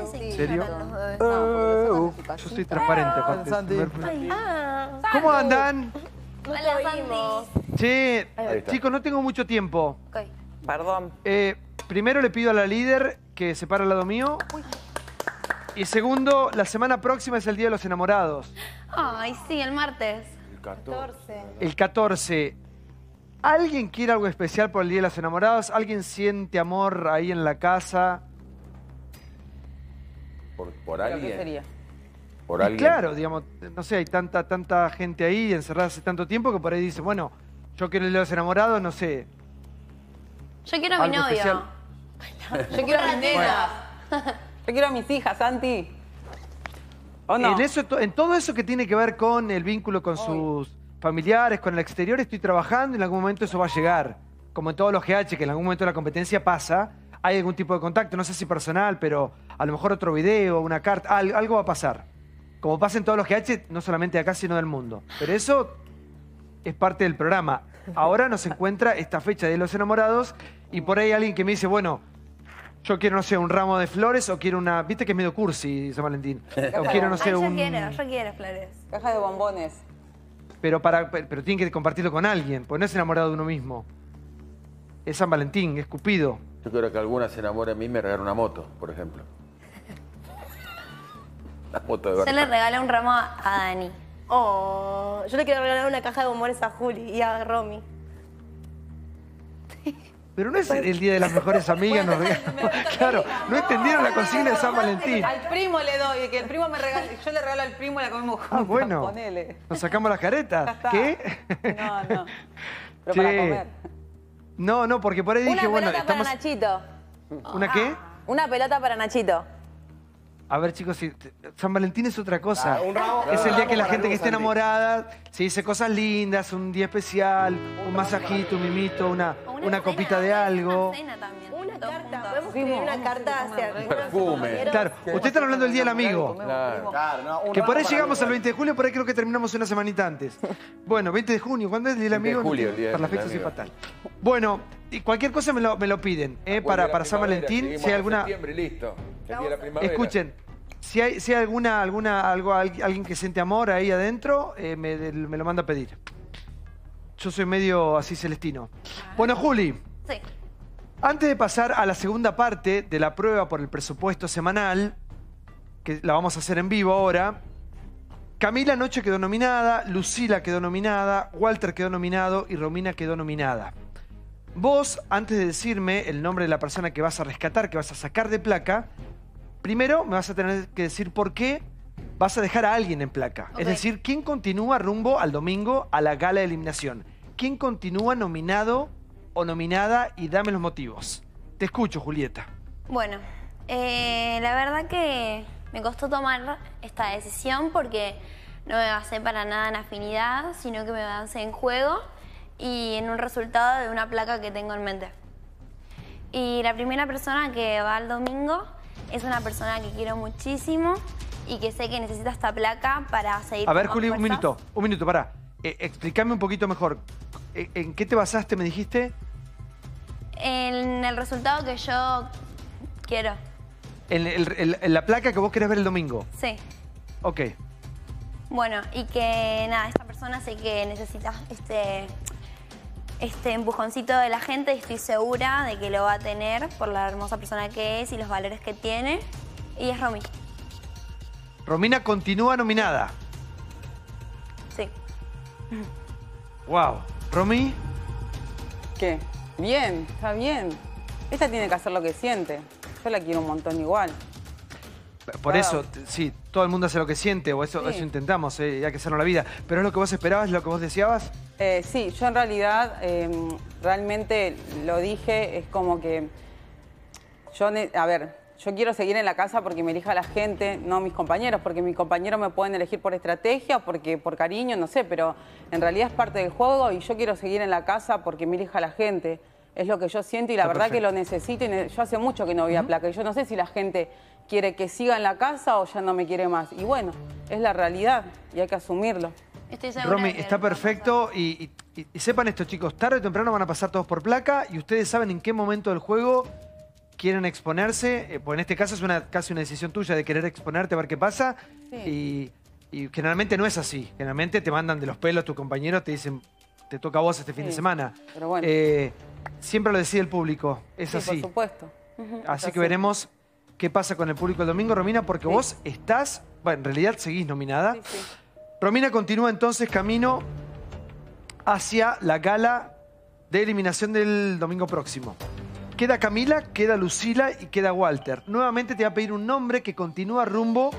¿En serio? bebés. Uh, yo soy transparente. aparte. Santi. Ah, ¿Cómo andan? Hola, Santi. Che, está. chicos, no tengo mucho tiempo. Ok. Perdón. Eh, primero le pido a la líder que se pare al lado mío. Y segundo, la semana próxima es el Día de los Enamorados. Ay, sí, el martes. El 14. El 14. ¿Alguien quiere algo especial por el Día de los Enamorados? ¿Alguien siente amor ahí en la casa? ¿Por, por ¿Pero alguien? qué sería? Por alguien. claro, digamos, no sé, hay tanta, tanta gente ahí encerrada hace tanto tiempo que por ahí dice, bueno, yo quiero el Día de los Enamorados, no sé. Yo quiero a mi novio. especial. Yo quiero a mis nenas. Yo quiero a mis hijas, Santi. ¿O no? En, eso, en todo eso que tiene que ver con el vínculo con sus familiares, con el exterior, estoy trabajando y en algún momento eso va a llegar. Como en todos los GH, que en algún momento la competencia pasa, hay algún tipo de contacto, no sé si personal, pero a lo mejor otro video, una carta, al- algo va a pasar. Como pasa en todos los GH, no solamente de acá, sino del mundo. Pero eso es parte del programa. Ahora nos encuentra esta fecha de los enamorados y por ahí alguien que me dice, bueno, yo quiero, no sé, un ramo de flores o quiero una... Viste que es medio cursi San Valentín. O quiero, no sé, Ay, yo un... quiero, yo quiero flores. Caja de bombones. Pero, para, pero, pero tienen que compartirlo con alguien, porque no es enamorado de uno mismo. Es San Valentín, es Cupido. Yo quiero que alguna se enamore de mí y me regale una moto, por ejemplo. Una moto de Yo le regalé un ramo a Dani. Oh, yo le quiero regalar una caja de bombones a Juli y a Romy. Pero no es el día de las mejores amigas, nos regalamos. Claro, no entendieron la consigna de San Valentín. Al primo le doy, que el primo me regale. Yo le regalo al primo y la comemos juntos. Ah, bueno. Ponele. Nos sacamos las caretas. ¿Qué? No, no. Pero Che. para comer. No, no, porque por ahí Una dije, bueno, pelota estamos. para Nachito. ¿Una qué? Una pelota para Nachito. A ver, chicos, si- San Valentín es otra cosa. Ah, un es el día ramo que la gente que Santi. enamorada se dice cosas lindas, un día especial, un masajito, un mimito, una, una cena, copita de una algo. cena también. Una carta, podemos escribir una carta hacia algunos Perfume. Claro, ustedes están hablando del Día del Amigo. Claro. Claro, no, un Que por ahí llegamos al mí. 20 de julio, por ahí creo que terminamos una semanita antes. Bueno, 20 de junio, ¿cuándo es el Día del 20 de Amigo? julio, el Día Para la del fecha soy Amigo. fatal. Bueno, y cualquier cosa me lo, me lo piden, ¿eh? Para, para San Valentín, si hay alguna... septiembre listo. El día de la primavera. Escuchen, si hay, si hay alguna, alguna, algo, al- alguien que siente amor ahí adentro, eh, me, me lo manda a pedir. Yo soy medio así celestino. Bueno, Juli, Sí. Antes de pasar a la segunda parte de la prueba por el presupuesto semanal, que la vamos a hacer en vivo ahora, Camila anoche quedó nominada, Lucila quedó nominada, Walter quedó nominado y Romina quedó nominada. Vos, antes de decirme el nombre de la persona que vas a rescatar, que vas a sacar de placa, primero me vas a tener que decir por qué vas a dejar a alguien en placa. Es decir, ¿quién continúa rumbo al domingo a la gala de eliminación? ¿Quién continúa nominado o nominada y dame los motivos? Te escucho, Julieta. Bueno, eh, la verdad que me costó tomar esta decisión porque no me basé para nada en afinidad, sino que me basé en juego y en un resultado de una placa que tengo en mente. Y la primera persona que va al domingo es una persona que quiero muchísimo y que sé que necesita esta placa para seguir A ver, Juli, un minuto, un minuto, pará. Eh, explícame un poquito mejor. ¿En qué te basaste, me dijiste? En el resultado que yo quiero, En, el- el- en la placa que vos querés ver el domingo. sí. Ok. Bueno, y que nada, esta persona sé que necesita este, este empujoncito de la gente y estoy segura de que lo va a tener por la hermosa persona que es y los valores que tiene. Y es Romy. Romina continúa nominada. Sí. Wow. Romy, ¿Qué? Bien, está bien. Esta tiene que hacer lo que siente. Yo la quiero un montón igual. por eso, sí, todo el mundo hace lo que siente, o eso, Sí. eso intentamos, eh, hay que hacerlo la vida. ¿Pero es lo que vos esperabas, es lo que vos deseabas? Eh, sí, yo en realidad eh, realmente lo dije, es como que yo, a ver, yo quiero seguir en la casa porque me elija la gente, no mis compañeros, porque mis compañeros me pueden elegir por estrategia, porque por cariño, no sé, pero en realidad es parte del juego y yo quiero seguir en la casa porque me elija la gente. Es lo que yo siento y la Está verdad que lo necesito y ne- yo hace mucho que no voy a placa y yo no sé si la gente quiere que siga en la casa o ya no me quiere más. Y bueno, es la realidad y hay que asumirlo. Estoy Romy, está perfecto y, y- y sepan esto, chicos, tarde o temprano van a pasar todos por placa y ustedes saben en qué momento del juego quieren exponerse, eh, pues en este caso es una, casi una decisión tuya de querer exponerte a ver qué pasa. Y, y generalmente no es así. Generalmente te mandan de los pelos tus compañeros, te dicen, te toca a vos este fin de semana. pero bueno. Eh, siempre lo decide el público, es Sí, así. por supuesto. Así es que veremos qué pasa con el público el domingo, Romina, porque vos estás, bueno, en realidad seguís nominada. Romina continúa entonces camino hacia la gala de eliminación del domingo próximo. Queda Camila, queda Lucila y queda Walter. Nuevamente te va a pedir un nombre que continúa rumbo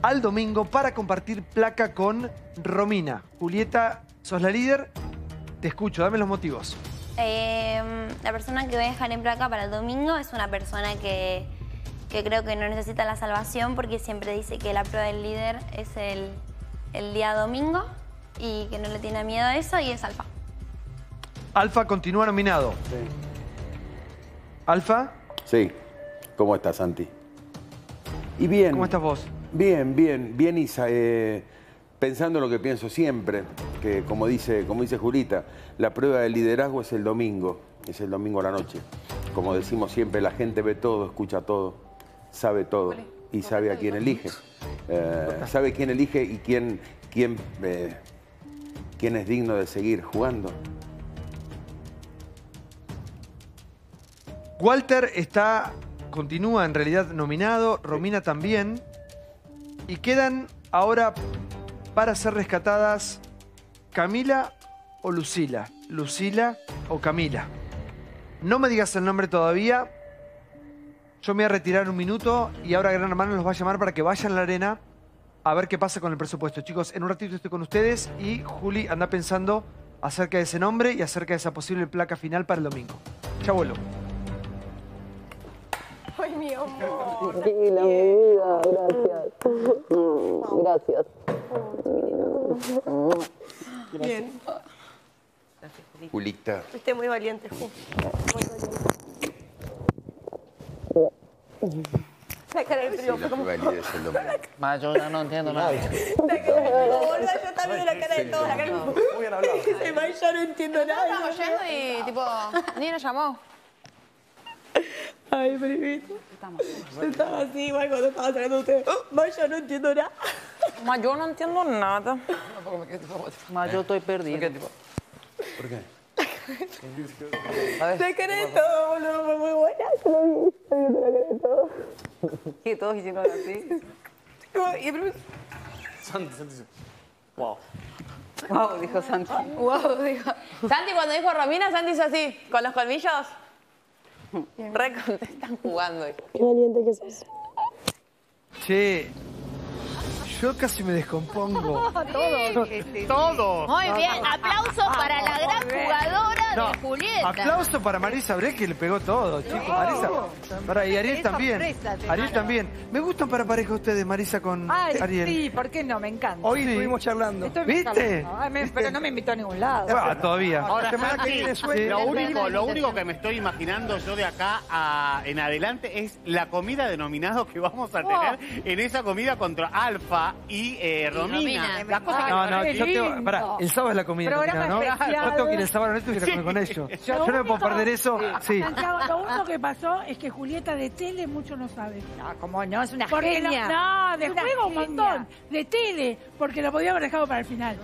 al domingo para compartir placa con Romina. Julieta, sos la líder. Te escucho, dame los motivos. Eh, la persona que voy a dejar en placa para el domingo es una persona que, que creo que no necesita la salvación porque siempre dice que la prueba del líder es el, el día domingo y que no le tiene miedo a eso y es Alfa. Alfa continúa nominado. Alfa, Sí. ¿Cómo estás, Santi? Y bien. ¿cómo estás vos? Bien, bien, bien, Isa. eh, pensando en lo que pienso siempre, que como dice, como dice Julita, la prueba del liderazgo es el domingo, es el domingo a la noche. Como decimos siempre, la gente ve todo, escucha todo, sabe todo y sabe a quién elige. Eh, sabe quién elige y quién, quién, eh, quién es digno de seguir jugando. Walter está, continúa en realidad nominado, Romina también. Y quedan ahora para ser rescatadas Camila o Lucila. Lucila o Camila. No me digas el nombre todavía. Yo me voy a retirar un minuto y ahora Gran Hermano los va a llamar para que vayan a la arena a ver qué pasa con el presupuesto. Chicos, en un ratito estoy con ustedes y Juli anda pensando acerca de ese nombre y acerca de esa posible placa final para el domingo. Ya vuelvo. Ay, mi amor. Tranquila, mi vida, gracias. Gracias. Bien. Julita. Fuiste muy valiente, Ju. Muy valiente. La cara del frío Sí, como... Ma, yo ya no entiendo nada. La cara del frío, boluda, yo también la cara de todos. La cara del frío. Muy bien hablado. Dice, "Ma, yo no entiendo nada. Estamos yendo y tipo, ni nos llamó. Ay, primito. Yo estaba así igual cuando estaba saliendo ustedes. Ma, yo no entiendo nada. Ma, yo no entiendo nada. Ma, yo estoy perdido. ¿Por qué? Cara de todo, boludo, fue muy buena. Yo lo la cara de todo. Sí, todos hicieron así. Y el Wow, dijo Santi. Wow, dijo. Santi cuando dijo Romina, Santi hizo así, con los colmillos. Re contestan jugando. Qué valiente que sos. Che, yo casi me descompongo. Todo. Muy bien, aplausos para la gran jugadora No, Julieta. Aplauso para Marisa Bre que le pegó todo, chicos. Marisa. Para, y Ariel también. Ariel también. Me gustan para pareja ustedes, Marisa con Ariel. Sí, ¿por qué no? Me encanta. Hoy Sí. estuvimos charlando. Estoy ¿Viste? charlando. Ay, me- pero no me invitó a ningún lado. Ah, todavía. Ahora, semana que viene suelta. Lo único, lo único que me estoy imaginando yo de acá a- en adelante es la comida de nominados que vamos a tener en esa comida contra Alfa y eh, Romina. Romina. Las cosas que No, me no, yo tengo, lindo. pará, el sábado es la comida, Programa ¿no? especial. Yo tengo que ir el sábado a la noche con ellos. Yo no puedo perder eso. Sí. Santiago, lo único que pasó es que Julieta de tele mucho no sabe. No, como no, es una Porque lo- no, de juego un montón. De tele, porque lo podía haber dejado para el final.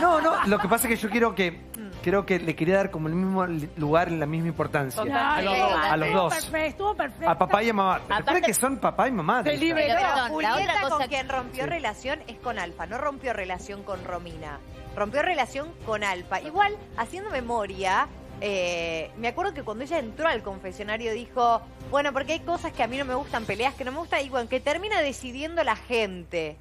No, no, lo que pasa es que yo quiero que, creo que le quería dar como el mismo lugar, la misma importancia. A los dos. A los estuvo dos. perfecto, Estuvo perfecto. A papá y a mamá. Recuerden que son papá y mamá. de ella. Pero, perdón, la Julieta otra con cosa quien rompió relación es con Alfa, no rompió relación con Romina. Rompió relación con Alfa. Igual, haciendo memoria, eh, me acuerdo que cuando ella entró al confesionario dijo, bueno, porque hay cosas que a mí no me gustan, peleas que no me gustan, y bueno, que termina decidiendo la gente.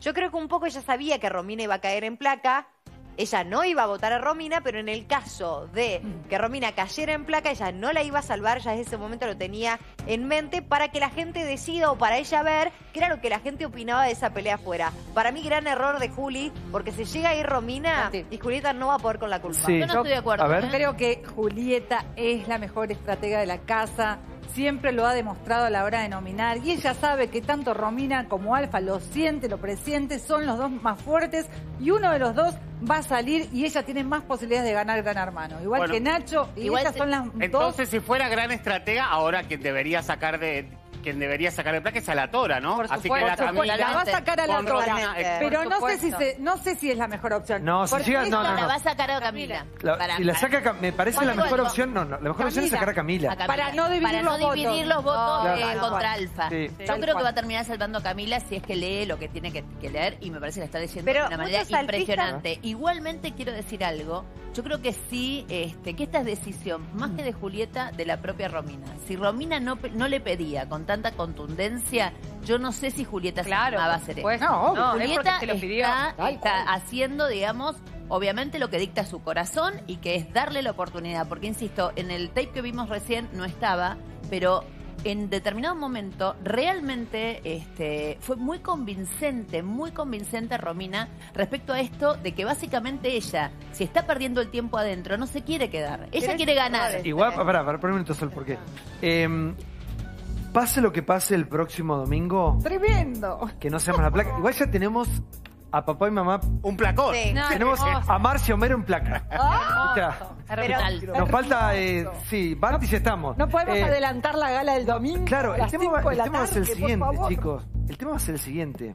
Yo creo que un poco ella sabía que Romina iba a caer en placa. Ella no iba a votar a Romina, pero en el caso de que Romina cayera en placa, ella no la iba a salvar, ya desde ese momento lo tenía en mente para que la gente decida o para ella ver qué era lo que la gente opinaba de esa pelea afuera. Para mí, gran error de Juli, porque si llega ahí Romina Santi. y Julieta no va a poder con la culpa. Sí. Yo no estoy de acuerdo. A ver. Creo que Julieta es la mejor estratega de la casa. Siempre lo ha demostrado a la hora de nominar y ella sabe que tanto Romina como Alfa lo siente, lo presiente, son los dos más fuertes y uno de los dos va a salir y ella tiene más posibilidades de ganar Gran Hermano. Igual Bueno, que Nacho, y igual ellas son las dos. Entonces, si fuera gran estratega, ahora quien debería sacar de quien debería sacar de placa es a la Tora, ¿no? Por Así que la Camila la va a sacar a la Tora. Pero no sé, si se- no sé si es la mejor opción. No, si llega- no, no, no. La va a sacar a Camila. La- Para- si la para- saca, Cam- me parece la ¿Cuál mejor opción. No, no, la mejor opción es sacar a Camila. a Camila. Para no dividir Para los no votos. dividir los votos No, eh, contra cual. Alfa. Sí. Yo creo que va a terminar salvando a Camila si es que lee lo que tiene que, que leer y me parece que la está leyendo Pero de una manera impresionante. Igualmente quiero decir algo. Yo creo que sí, este, que esta es decisión más que de Julieta, de la propia Romina. Si Romina no, no le pedía con tanta contundencia, yo no sé si Julieta se Claro, animaba a por hacer eso. No, obvio. No, es Julieta se lo pidió. está, haciendo, digamos, obviamente lo que dicta su corazón y que es darle la oportunidad. Porque, insisto, en el tape que vimos recién no estaba, pero en determinado momento realmente este, fue muy convincente, muy convincente Romina respecto a esto de que básicamente ella, si está perdiendo el tiempo adentro, no se quiere quedar. Ella quiere ganar. Igual, pará, pará, por un minuto, Sol, porque em, pase lo que pase el próximo domingo, Tremendo. que no seamos la placa, igual ya tenemos a papá y mamá. un placón. Sí. No, tenemos hermoso. a Marcia Homero en placa. O sea, Hermoso. nos falta, eh, sí, Bart y ya estamos. No podemos Eh, adelantar la gala del domingo. Claro, el tema, el tema va a ser el siguiente, chicos. El tema va a ser el siguiente.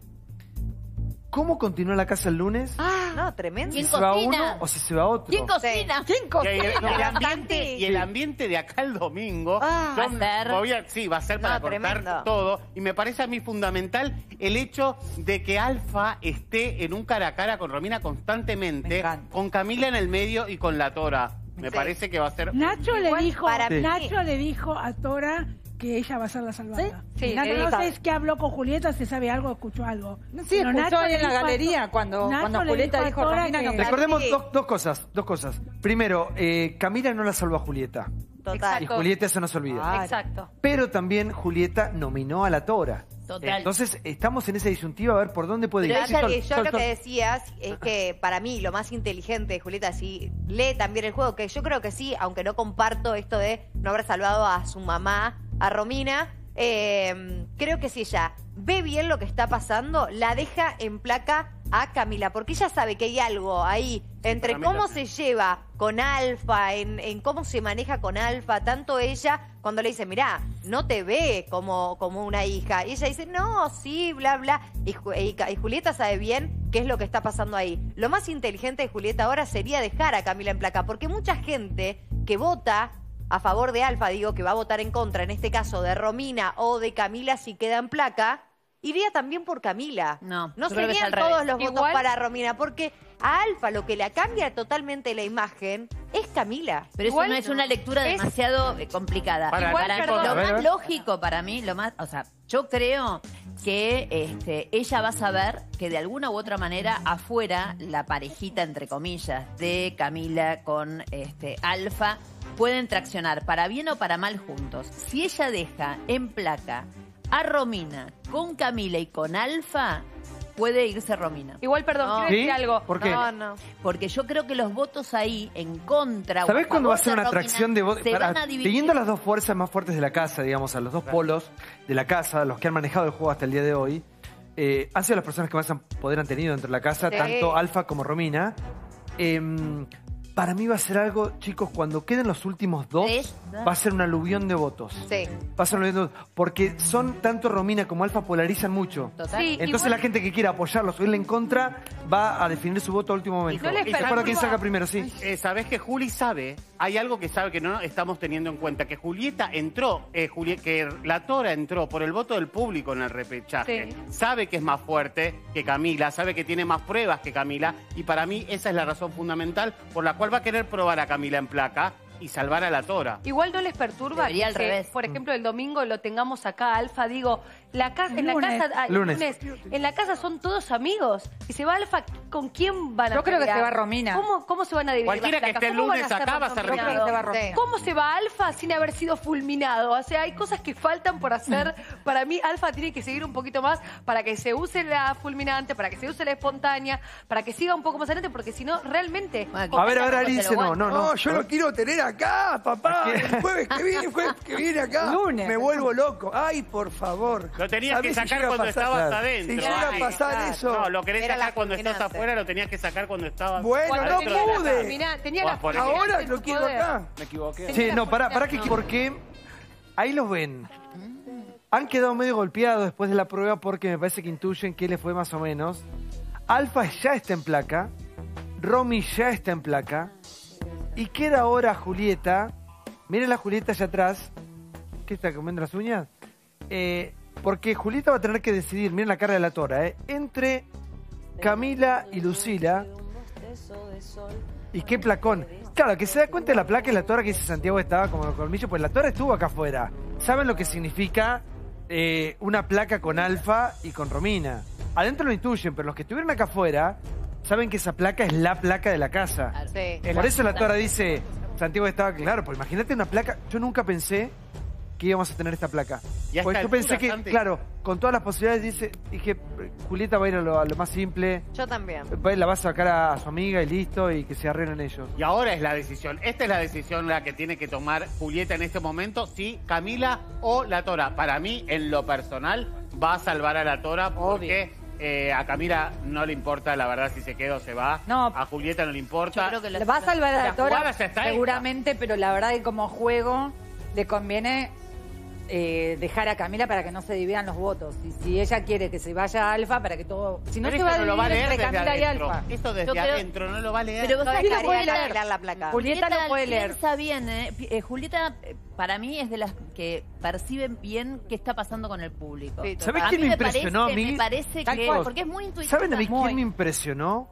¿Cómo continúa la casa el lunes? No, tremendo. si ¿Quién se va cocina? uno o si se va otro. ¿Quién cocina? ¿Quién Y el, cocina? el ambiente, y el ambiente de acá el domingo Ah, va a ser- voy a- sí, va a ser para No, cortar tremendo. todo. Y me parece a mí fundamental el hecho de que Alfa esté en un cara a cara con Romina Me constantemente, con Camila en el medio y con la Tora. Me Sí. parece que va a ser. Nacho le dijo, para mí- Nacho le dijo a Tora que ella va a ser la salvada. ¿Sí? Sí, no sé es que habló con Julieta, si sabe algo, escuchó algo. Sí, Pero escuchó en la a galería To- cuando, Julieta dijo a Romina no que- te Recordemos Sí. dos, dos cosas, dos cosas. Primero, eh, Camila no la salvó a Julieta. Total. Y Julieta eso no se olvida. Claro. Exacto. Pero también Julieta nominó a la Tora. Total. Entonces, estamos en esa disyuntiva a ver por dónde puede ir. Ella- Sol, yo Sol, lo Sol. que decías es que para mí lo más inteligente de Julieta, si lee también el juego, que yo creo que sí, aunque no comparto esto de no haber salvado a su mamá, a Romina, eh, creo que si ella ve bien lo que está pasando, la deja en placa a Camila, porque ella sabe que hay algo ahí entre cómo también. se lleva con Alfa, en, en cómo se maneja con Alfa, tanto ella cuando le dice, mirá, no te ve como, como una hija. Y ella dice, no, sí, bla, bla. Y, y Julieta sabe bien qué es lo que está pasando ahí. Lo más inteligente de Julieta ahora sería dejar a Camila en placa, porque mucha gente que vota a favor de Alfa, digo que va a votar en contra, en este caso de Romina o de Camila si queda en placa, iría también por Camila. No, no serían todos los votos para Romina, porque a Alfa lo que le cambia totalmente la imagen es Camila. Pero Igual eso no es una lectura es- demasiado eh, complicada. Para Igual, mí, perdón, a lo más lógico para mí, lo más, o sea, yo creo que este, ella va a saber que de alguna u otra manera afuera la parejita entre comillas de Camila con este Alfa pueden traccionar para bien o para mal juntos. Si ella deja en placa a Romina con Camila y con Alfa, puede irse Romina. Igual, perdón, No. quiero ¿Sí? decir algo. ¿Por qué? No, no. Porque yo creo que los votos ahí en contra. o ¿Sabés cuándo va a ser una Romina atracción de votos? Se Para- van a dividir. Teniendo las dos fuerzas más fuertes de la casa, digamos, a los dos polos de la casa, los que han manejado el juego hasta el día de hoy, eh, han sido las personas que más han- poder han tenido dentro de la casa, Sí. tanto Alfa como Romina. Em, para mí va a ser algo, chicos, cuando queden los últimos dos, va a ser un aluvión de votos. Sí. Va a ser un aluvión de votos. Porque son, tanto Romina como Alfa polarizan mucho. Total. Sí, Entonces igual- la gente que quiera apoyarlos o irle en contra va a definir su voto a último momento. no Y se acuerda quién perturba- saca primero, sí. Eh, Sabés que Juli sabe, hay algo que sabe que no estamos teniendo en cuenta, que Julieta entró, eh, Juli- que la Tora entró por el voto del público en el repechaje. Sí. Sabe que es más fuerte que Camila, sabe que tiene más pruebas que Camila, y para mí esa es la razón fundamental por la cual va a querer probar a Camila en placa y salvar a la Tora. Igual no les perturba Debería que, al revés. por ejemplo, el domingo lo tengamos acá, Alfa, digo, la casa, en la Lunes. casa, ah, Lunes. lunes, en la casa son todos amigos. Y se va Alfa, ¿con quién van a Yo creo que pelear? se va Romina. ¿Cómo, cómo se van a dividir Cualquiera las que placas? esté el ¿Cómo van lunes a ser acá va a ser? Romina. Se va Romina. ¿Cómo se va Alfa sin haber sido fulminado? O sea, hay cosas que faltan por hacer. Para mí, Alfa tiene que seguir un poquito más para que se use la fulminante, para que se use la espontánea, para que siga un poco más adelante, porque si no, realmente... A ver, a ver, Ali dice no, no, no. yo lo quiero tener acá, papá. El jueves que viene, jueves que viene acá. Lunes. Me vuelvo loco. Ay, por favor. Lo tenías que ¿Sabés si sacar cuando estabas Claro. adentro. Si llega a Ay. pasar eso. No, lo querés Era sacar cuando estás afuera, lo tenías que sacar cuando estabas Bueno, Cuando no pude. Ahora lo quiero poder. acá. Me equivoqué. Sí, no, para, para que, porque ahí los ven. Han quedado medio golpeados después de la prueba porque me parece que intuyen que le fue más o menos. Alfa ya está en placa, Romy ya está en placa, y queda ahora Julieta. Miren la Julieta allá atrás. ¿Qué está comiendo las uñas? Eh, porque Julieta va a tener que decidir, miren la cara de la tora, eh, entre Camila y Lucila. Y qué placón. Claro, que se da cuenta de la placa y la tora que dice Santiago estaba como los colmillos, pues la tora estuvo acá afuera. ¿Saben lo que significa eh, una placa con Alfa y con Romina? Adentro lo intuyen, pero los que estuvieron acá afuera saben que esa placa es la placa de la casa. Sí. Por eso la tora dice, Santiago estaba claro, pues imagínate una placa, yo nunca pensé que íbamos a tener esta placa. Y a Pues yo pensé que, claro, con todas las posibilidades, dice, dije, Julieta va a ir a lo, a lo más simple, Yo también. la va a sacar a su amiga y listo, y que se arreglen ellos. Y ahora es la decisión. Esta es la decisión la que tiene que tomar Julieta en este momento, si Camila o la Tora. Para mí, en lo personal, va a salvar a la Tora porque eh, a Camila no le importa, la verdad, si se queda o se va. No. A Julieta no le importa. Le va a salvar a la, La Tora, seguramente, pero la verdad que como juego le conviene eh, dejar a Camila para que no se dividan los votos. Y si ella quiere que se vaya a Alfa, para que todo... Si no Pero se va a no lo va a dividir leer entre desde Camila y adentro. Alfa. Esto desde creo- adentro no lo va a leer. Pero vos No sabés que dejaría de Julieta, arreglar la placa. Julieta lo puede leer. piensa bien, ¿eh? Eh, Julieta, eh, para mí, es de las que perciben bien qué está pasando con el público. Sí, ¿Sabés quién me impresionó a mí? Me parece que... Porque es muy intuitiva. ¿Saben a mí quién me impresionó?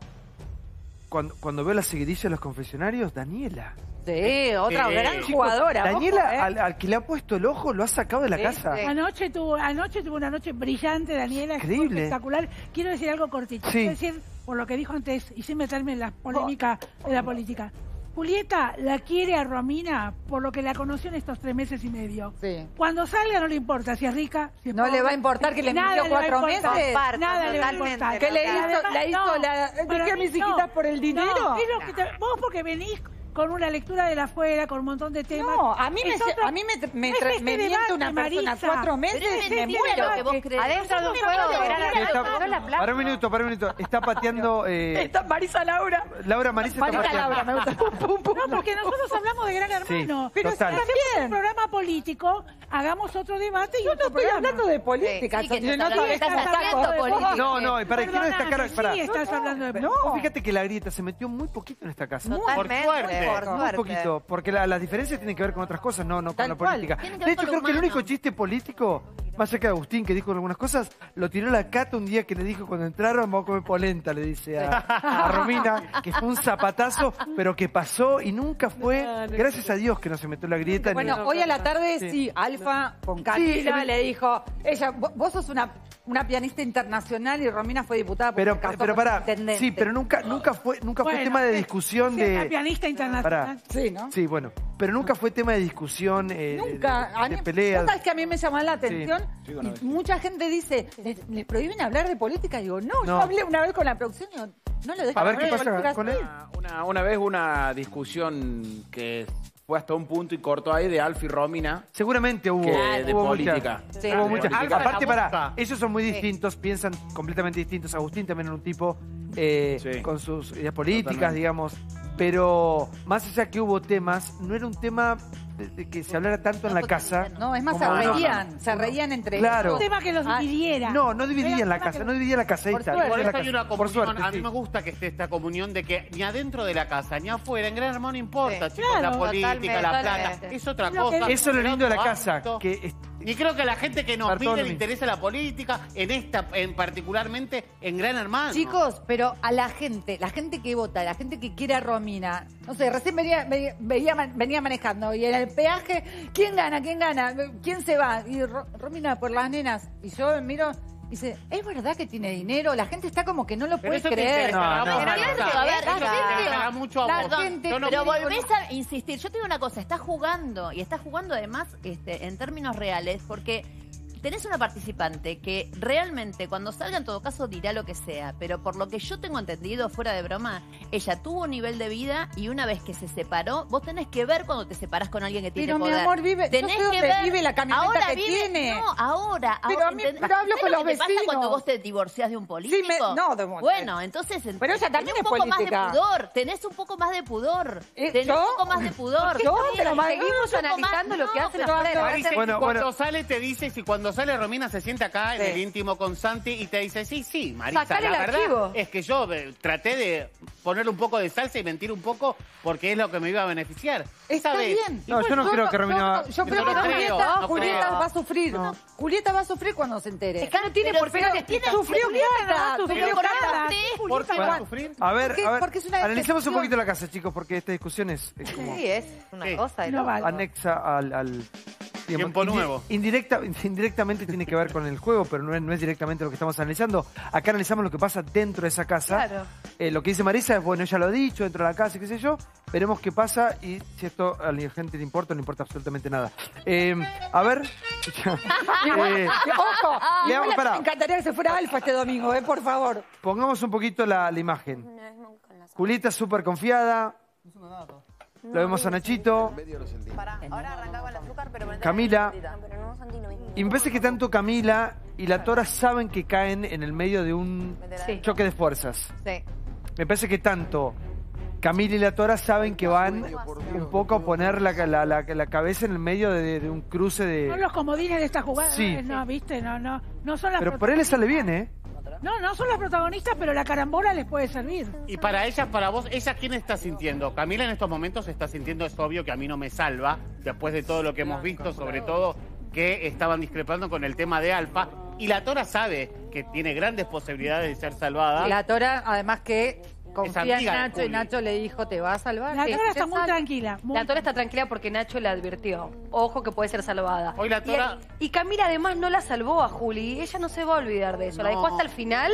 Cuando, cuando veo la seguidilla de los confesionarios, Daniela. Sí, otra gran Chicos, jugadora. Daniela, ojo, ¿eh? al, al que le ha puesto el ojo, lo ha sacado de la Sí, casa. sí. Anoche tuvo, anoche tuvo una noche brillante, Daniela, Increíble. espectacular. Quiero decir algo cortito. Sí. Quiero decir, por lo que dijo antes, y sin meterme en la polémica de la política. Julieta la quiere a Romina por lo que la conoció en estos tres meses y medio. Sí. Cuando salga no le importa si es rica, si es No pobre. le va a importar que le mintió cuatro meses. Comparto, Nada le va a importar. ¿Qué le hizo? además, ¿La hizo la- para dejé a mí mis hijitas por el dinero? No, es lo que te- vos porque venís con una lectura de la afuera, con un montón de temas. No, a mí me, Es otro- a mí me, me, es me miente debate, una persona Marisa. cuatro meses es y me muero. lo que vos crees. Adentro de un juego de no gran hablamos Sí, de está- hermano, la placa. para un minuto, para un minuto. Está pateando. eh, Está Marisa Laura. Laura Marisa está Marisa pateando. Laura, me gusta. Pum, pum, pum. No, porque nosotros hablamos de Gran Hermano. Sí, Pero total. si hacemos un programa político, hagamos otro debate y Yo no estoy programa. hablando de política. Sí, que no no estás hablando política. No, no, para, quiero destacar. sí Pará. estás hablando de No. Vos Fíjate que la grieta se metió muy poquito en esta casa. Totalmente, Por suerte. por Muy poquito, porque la- las diferencias tienen que ver con otras cosas, no, no con Tal la política. De hecho, creo que el único chiste político, más allá que Agustín, que dijo algunas cosas, lo tiró la Cata un día que le dijo cuando entraron, vamos a comer polenta, le dice a, a Romina, que fue un zapatazo, pero que pasó y nunca fue, gracias a Dios que no se metió la grieta. ni- Bueno, hoy a la tarde Sí. Alfa con Camila Sí, le dijo, ella, vo- vos sos una, una pianista internacional y Romina fue diputada pero, casó pero intendente. sí, pero nunca, nunca fue, nunca fue tema de sí, discusión es una de... pianista internacional. Sí, ¿no? Sí, bueno, pero nunca fue tema de discusión, eh, Nunca. de, A de mí- peleas. que a mí me llamó la atención Sí. y mucha gente dice, ¿les, les prohíben hablar de política? Digo, no, yo hablé una vez con la producción y digo, no lo dejan A ver, ¿qué de pasa con él? Una, una vez una discusión que fue hasta un punto y cortó ahí de Alfa y Romina. Seguramente hubo, Que de hubo política. mucha- Sí. hubo mucha- Algo de Aparte, la para, ellos son muy distintos, piensan completamente distintos. Agustín también era un tipo eh, Sí. con sus ideas políticas, Totalmente. digamos. Pero más allá que hubo temas, no era un tema de, que se hablara tanto en la casa. No, es más, se reían, se reían entre Claro. ellos. Un tema que los Ah, dividiera. No, no dividían la casa, que- no dividían la casa. Por está, suerte. Hay una comunión. suerte, a mí sí. me gusta que esté esta comunión de que ni adentro de la casa ni afuera, en Gran Hermano importa, Sí. chicos, Claro. la política, Totalmente, la plata. Es otra cosa. Eso es lo lindo de la casa, que Y creo que a la gente que nos mire Bartolomé. le interesa la política, en esta, en particularmente en Gran Hermano. Chicos, pero a la gente, la gente que vota, la gente que quiere a Romina, no sé, recién venía, venía, venía manejando y en el peaje, ¿quién gana? ¿Quién gana? ¿Quién se va? Y Ro- Romina por las nenas. Y yo miro, Dice, ¿es verdad que tiene dinero? La gente está como que no lo Pero puede eso creer. No, no, a ver, te mucho a gente- no pero volvés a insistir. Yo te digo una cosa, estás jugando y estás jugando además este, en términos reales porque tenés una participante que realmente cuando salga en todo caso dirá lo que sea, pero por lo que yo tengo entendido, fuera de broma, ella tuvo un nivel de vida y una vez que se separó, vos tenés que ver cuando te separás con alguien que tiene Pero, mi poder. amor, vive- tenés sé que dónde ver, vive la camioneta ahora que vive- tiene. No, ahora. Pero ahora, a mí- pero hablo ¿Sabés con lo los que te pasa vecinos. cuando vos te divorciás de un político? Sí, me- no, de- Bueno, entonces Pero ella también tenés un poco política. más de pudor, tenés un poco más de pudor. Eh, tenés ¿yo? un poco más de pudor. Yo, pero seguimos analizando lo que pero-. Marisa, y Bueno, cuando sale te dice, si cuando Romina se siente acá en el íntimo con Santi y te dice, sí, sí, Marisa, Sacale la el verdad archivo. es que yo eh, traté de ponerle un poco de salsa y mentir un poco porque es lo que me iba a beneficiar. Está Esta vez- bien. No, yo no creo que Romina va- Yo Yo creo no que creo, Julieta, no Julieta creo. va a sufrir. Julieta va a sufrir cuando se entere. Es que no tiene por qué explicar. Sufrió Julieta no va a Cata, sufrir sufrió nada. Cata. ¿Por qué va a sufrir? A ver, Porque- a ver, porque es una analicemos un decepción. poquito la casa, chicos, porque esta discusión es, es como Sí, es una Sí. cosa de No loco. vale. anexa al... al- Tiempo nuevo. Indirecta, indirectamente tiene que ver con el juego, pero no es, no es directamente lo que estamos analizando. Acá analizamos lo que pasa dentro de esa casa. Claro. Eh, lo que dice Marisa es, bueno, ella lo ha dicho, dentro de la casa qué sé yo. Veremos qué pasa y si esto a la gente le importa o no importa absolutamente nada. Eh, a ver... Eh, Ojo, le hago- pará. me encantaría que se fuera Alfa este domingo, eh, por favor. Pongamos un poquito la, la imagen. Julieta súper confiada. Lo vemos a Nachito. Ahora arrancaba el azúcar, pero Camila. Y me parece que tanto Camila y la Tora saben que caen en el medio de un Sí. choque de fuerzas. Sí. Me parece que tanto Camila y la Tora saben que van un poco a poner la, la- la- la cabeza en el medio de, de un cruce Son de... los comodines de esta jugada. Sí. No, viste, no, no. No son las Pero por él le sale bien, ¿eh? No, no son los protagonistas, pero la carambola les puede servir. Y para ellas, para vos, ¿ella quién está sintiendo? Camila en estos momentos está sintiendo, es obvio que a mí no me salva, después de todo lo que hemos visto, sobre todo que estaban discrepando con el tema de Alfa. Y la Tora sabe que tiene grandes posibilidades de ser salvada. La Tora, además que confía en Nacho y. Nacho le dijo, te va a salvar. La Tora está muy tranquila. muy- La Tora está tranquila porque Nacho le advirtió. Ojo que puede ser salvada. Hoy la Tora- Y, y Camila además no la salvó a Juli. Ella no se va a olvidar de eso. La dejó hasta el final,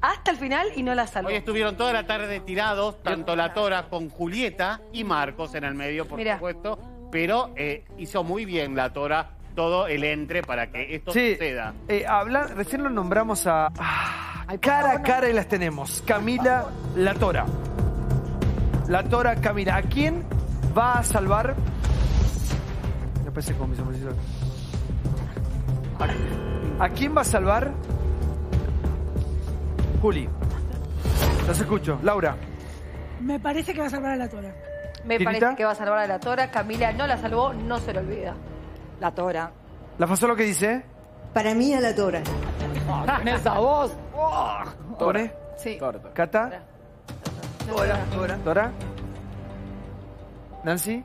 hasta el final y no la salvó. Hoy estuvieron toda la tarde tirados, tanto la Tora con Julieta y Marcos en el medio, por Mirá. supuesto. Pero eh, hizo muy bien la Tora todo el entre para que esto Sí, suceda. eh, recién lo nombramos a... ah, cara a cara y las tenemos. Camila, la Tora. La Tora, Camila. ¿A quién va a salvar? Ya pensé con mi sombrerito. ¿A, a quién va a salvar? Juli. Los escucho. Laura. Me parece que va a salvar a la Tora. Me ¿Tirita? parece que va a salvar a la Tora. Camila no la salvó, no se lo olvida. La Tora. ¿La pasó lo que dice? Para mí a la Tora. Con esa voz. ¿Tore? Sí. ¿Cata? Tora, Tora. ¿Tora? ¿Nancy?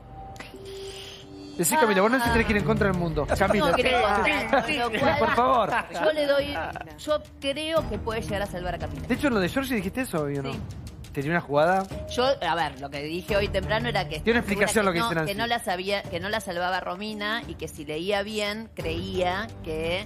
Decí Camila, vos no tenés que ir en contra del mundo. Camila. No creo, cual, Por favor. Yo le doy, yo creo que puede llegar a salvar a Camila. De hecho, en lo de Georgie dijiste eso, ¿o no? Tenía una jugada. Yo, a ver, lo que dije hoy temprano era que... Tiene una explicación lo que no. Que no la sabía, que no la salvaba Romina y que si leía bien, creía que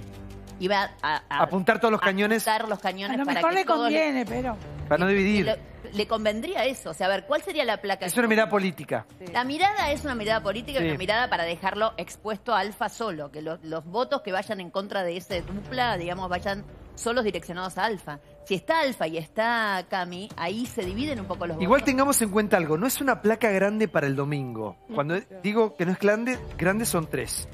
iba a... a- Apuntar todos los cañones. apuntar los A cañones lo para mejor que le conviene, pero. Para no dividir. Le, le convendría eso. O sea, a ver, ¿cuál sería la placa? Es una mirada política. La mirada es una mirada política y una mirada para dejarlo expuesto a Alfa solo, que los, los votos que vayan en contra de ese dupla, digamos, vayan solos direccionados a Alfa. Si está Alfa y está Cami, ahí se dividen un poco los Igual votos. tengamos en cuenta algo, no es una placa grande para el domingo. Cuando digo que no es grande, grandes son tres.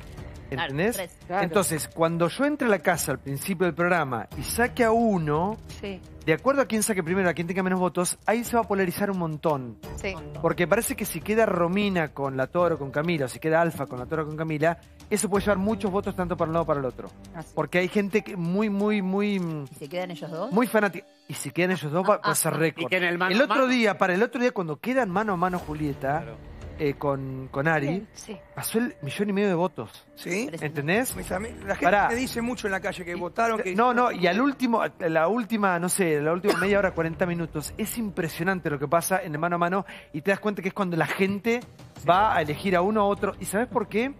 Claro, ¿Entendés? tres. Claro. Entonces, cuando yo entre a la casa al principio del programa y saque a uno, Sí. de acuerdo a quién saque primero, a quién tenga menos votos, ahí se va a polarizar un montón. Sí. Porque parece que si queda Romina con la Toro con Camila, o si queda Alfa con la Toro con Camila, eso puede llevar muchos votos tanto para un lado como para el otro. Porque hay gente que muy, muy, muy, mm, ¿Y se quedan ellos dos? muy fanática. Y si quedan ellos dos, va, va a ser récord. Y que en el mano el otro mano- día, para el otro día, cuando quedan mano a mano Julieta eh, con, con Ari, Sí. pasó el millón y medio de votos. ¿Sí? ¿Entendés? La gente Pará. me dice mucho en la calle que votaron. Que No, no, y al último, la última, no sé, la última media hora, 40 minutos, es impresionante lo que pasa en el mano a mano y te das cuenta que es cuando la gente va a elegir a uno a otro. ¿Y sabes por qué?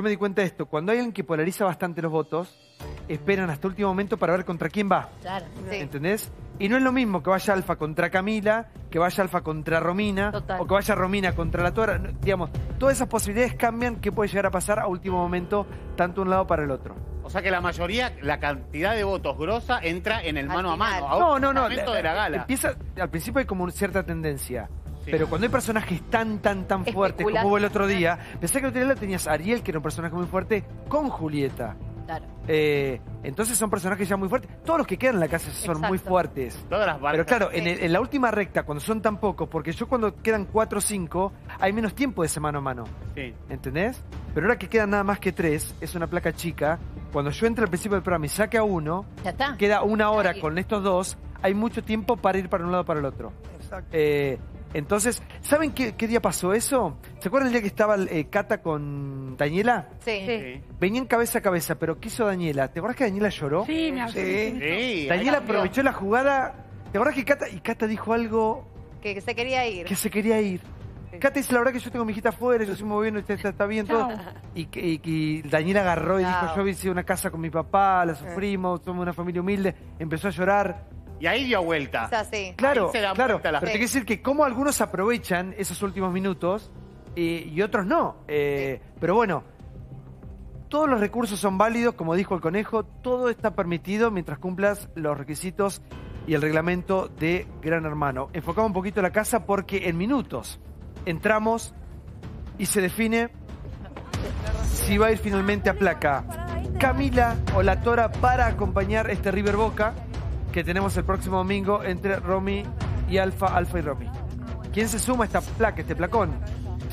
Yo me di cuenta de esto. Cuando hay alguien que polariza bastante los votos, esperan hasta último momento para ver contra quién va. Claro. ¿Entendés? Y no es lo mismo que vaya Alfa contra Camila, que vaya Alfa contra Romina, o que vaya Romina contra la Tora. Digamos, todas esas posibilidades cambian qué puede llegar a pasar a último momento, tanto un lado para el otro. O sea que la mayoría, la cantidad de votos grosa entra en el mano a mano. a No, no, no. momento de la gala. Empieza, al principio hay como una cierta tendencia. Pero cuando hay personajes tan, tan, tan fuertes como hubo el otro día, pensé que el otro día tenías a Ariel, que era un personaje muy fuerte, con Julieta. Claro. Eh, entonces son personajes ya muy fuertes. Todos los que quedan en la casa son Exacto. muy fuertes. Todas las Pero barcas. claro, en, el- en la última recta, cuando son tan pocos, porque yo cuando quedan 4 o 5, hay menos tiempo de ese mano a mano. Sí. ¿Entendés? Pero ahora que quedan nada más que 3, es una placa chica. Cuando yo entre al principio del programa y saque a uno, Ya está. queda una hora con estos dos, hay mucho tiempo para ir para un lado o para el otro. Eh, entonces, ¿saben qué, qué día pasó eso? ¿Se acuerdan el día que estaba eh, Cata con Daniela? Sí. Venían cabeza a cabeza, pero ¿qué hizo Daniela? ¿Te acuerdas que Daniela lloró? Sí, me acuerdo, sí, Sí, Daniela aprovechó la jugada. ¿Te acuerdas que Cata, y Cata dijo algo Que, que se quería ir. que se quería ir? Cata dice, la verdad que yo tengo mi hijita afuera, yo estoy muy bien, está, está bien todo. Y, que- y, y Daniela agarró y Chao. dijo, yo hice una casa con mi papá, la sufrimos, somos una familia humilde. Empezó a llorar. Y ahí dio vuelta. Claro, Ahí se da claro. vuelta la- Pero te quiero decir que como algunos aprovechan esos últimos minutos eh, y otros no. Eh, Pero bueno, todos los recursos son válidos, como dijo el conejo, todo está permitido mientras cumplas los requisitos y el reglamento de Gran Hermano. Enfocamos un poquito la casa porque en minutos entramos y se define si va a ir finalmente a placa Camila o la Tora para acompañar este River Boca que tenemos el próximo domingo entre Romy y Alfa, Alfa y Romy. ¿Quién se suma a esta placa, este placón?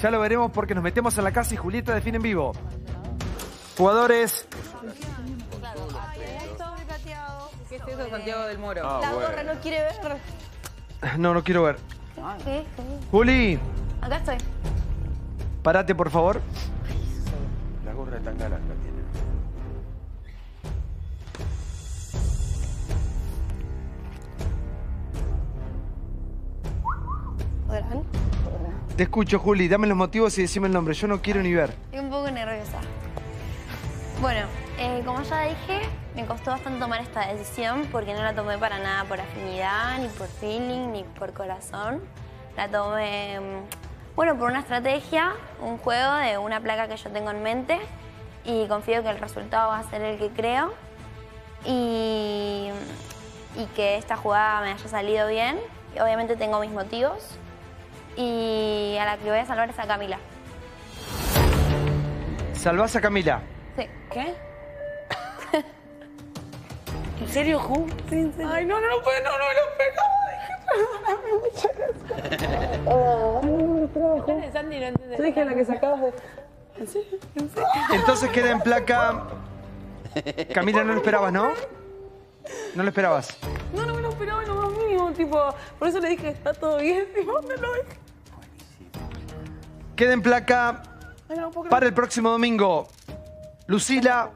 Ya lo veremos porque nos metemos en la casa y Julieta define en vivo. Jugadores, ¿Qué es eso, Santiago del Moro? Ah, la bueno. gorra no quiere ver. no, no quiero ver. ¿Qué? Juli, Acá estoy. parate por favor. La gorra tan galanta tiene. ¿Podrán? Te escucho, Juli. Dame los motivos y decime el nombre. Yo no quiero ni ver. Estoy un poco nerviosa. Bueno, eh, como ya dije, me costó bastante tomar esta decisión porque no la tomé para nada por afinidad, ni por feeling, ni por corazón. La tomé, mm, bueno, por una estrategia, un juego de una placa que yo tengo en mente y confío que el resultado va a ser el que creo y, y que esta jugada me haya salido bien. Obviamente tengo mis motivos y a la que voy a salvar es a Camila. Salvás a Camila. Sí. ¿Qué? ¿En serio, Ju? Ay, no, no, no puedo, no, no me lo esperaba. Dije, perdóname, muchas gracias. Oh, no, no me lo esperaba, Ju. Santi no entiende Yo dije la que sacabas de... ¿En serio? ¿En serio? Entonces queda en placa. Camila, no lo esperabas, ¿no? No lo esperabas. No, no me lo esperaba en lo más mínimo, tipo... Por eso le dije, está todo bien, vos me lo dije. Queda en placa para el próximo domingo. Lucila,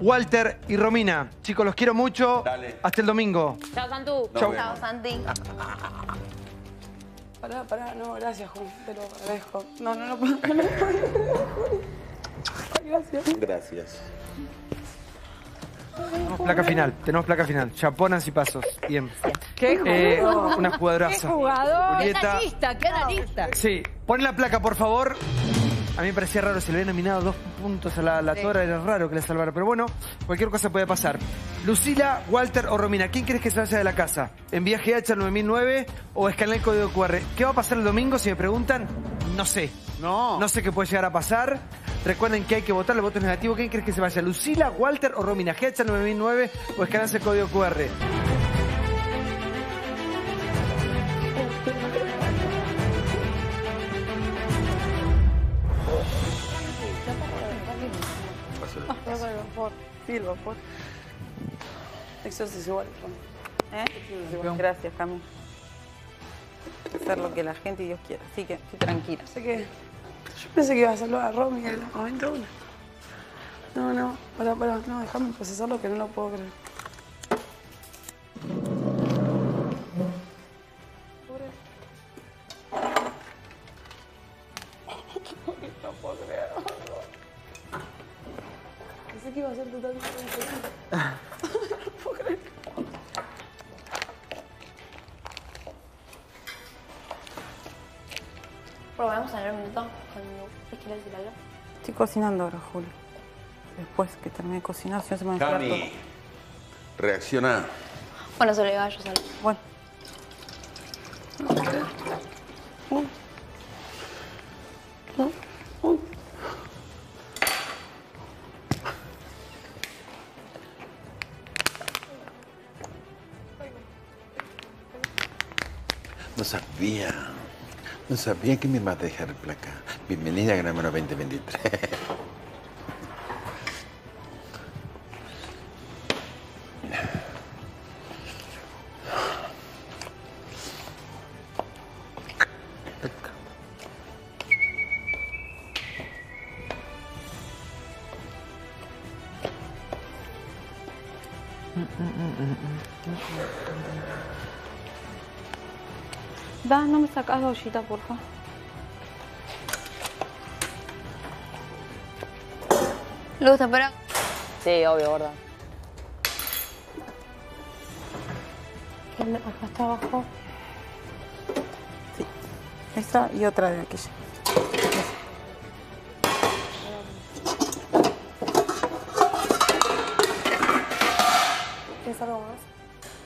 Walter y Romina. Chicos, los quiero mucho. Hasta el domingo. Chao, Santu. Chau. Chao, Santi. Pará, pará, no, gracias, Ju, te lo agradezco. No, no, no puedo, no lo puedo creer. Ay, gracias. Gracias. Tenemos placa final. Tenemos placa final. Chaponas y pasos. Bien. ¿Qué Eh, jugador? una jugadoraza. ¿Qué jugador? Julieta. Queda lista, queda lista. Sí, pon la placa, por favor. A mí me parecía raro, se le había nominado dos puntos a la, la Sí. Tora, era raro que la salvara. Pero bueno, cualquier cosa puede pasar. Lucila, Walter o Romina, ¿quién crees que se vaya de la casa? ¿En viaje H al 9009 o escanea el código QR? ¿Qué va a pasar el domingo? Si me preguntan, no sé. No. No sé qué puede llegar a pasar. Recuerden que hay que votar, el voto es negativo. ¿Quién crees que se vaya? ¿Lucila, Walter o Romina? ¿GH al 9009 o escaneas el código QR? Por favor, sí, el vapor. Eso es igual. ¿Eh? Gracias, Cami. Hacer lo que la gente y Dios quiera. Así que estoy tranquila. Sé que... Yo pensé que iba a salvar a Romy en el momento uno. No, no, pará, pará, no, déjame procesarlo que no lo puedo creer. Va a ser totalmente vamos a hablar un minuto cuando quieres decir algo. Estoy cocinando ahora, Juli. Después que termine de cocinar, si no se me va a. Cami, reacciona. Bueno, se lo digo a ellos solo. Bueno. No sabía que me iba a dejar placa. Bienvenida a Gramero 2023. Da, no me sacas la ollita, porfa. ¿Le gusta pero Sí, obvio, gorda. Acá está abajo. Sí. Esta y otra de aquella. ¿Tienes algo más?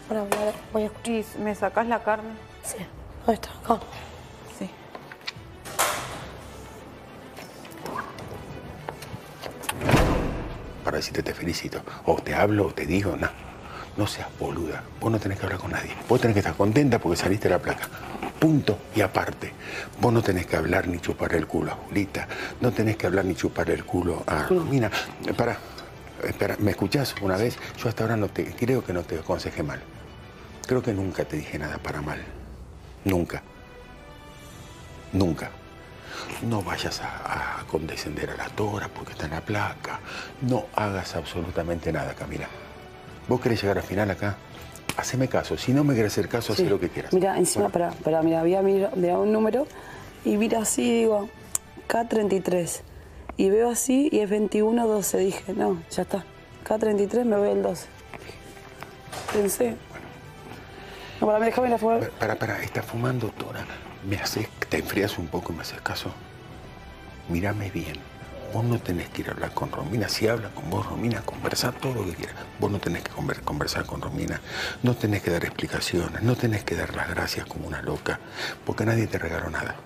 Bueno, voy a, voy a escuchar. ¿Y ¿Me sacas la carne? ¿Dónde está? Acá. Sí. Para decirte te felicito. O te hablo o te digo, no. No seas boluda. Vos no tenés que hablar con nadie. Vos tenés que estar contenta porque saliste de la placa. Punto y aparte. Vos no tenés que hablar ni chupar el culo a Julita. No tenés que hablar ni chupar el culo a Romina. Para, espera, ¿me escuchás una vez? Yo hasta ahora no te, creo que no te aconsejé mal. Creo que nunca te dije nada para mal. Nunca. Nunca. No vayas a, a condescender a la tora porque está en la placa. No hagas absolutamente nada, Camila. ¿Vos querés llegar al final acá? Haceme caso. Si no me querés hacer caso, haz Sí. lo que quieras. Mira, encima, Bueno, para, para, mira, mirado mirado un número y mira así digo, K33. Y veo así y es 21, 12. Dije, no, ya está. K33 me voy el 12. Pensé. No, para, déjame la fumar. Para, para, estás fumando, Tora. ¿Me haces, te enfrías un poco y me haces caso? Mírame bien. Vos no tenés que ir a hablar con Romina. Si habla con vos, Romina, conversar todo lo que quieras. Vos no tenés que conver- conversar con Romina. No tenés que dar explicaciones. No tenés que dar las gracias como una loca. Porque nadie te regaló nada.